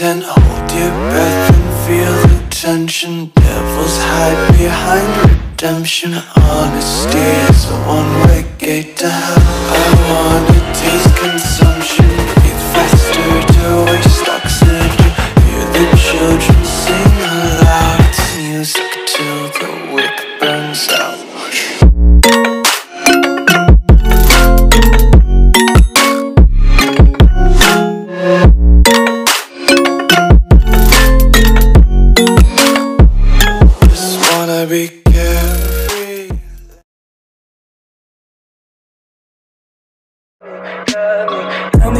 content, hold your breath and feel the tension. Devils hide behind redemption. Honesty is a one-way gate to hell.